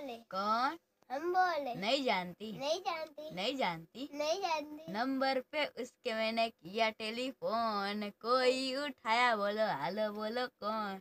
बोले। कौन? हम बोले। नहीं जानती। नहीं जानती। नहीं जानती। नहीं जानती। नंबर पे उसके मैंने किया टेलीफोन। कोई उठाया बोलो हेलो बोलो कौन?